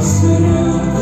será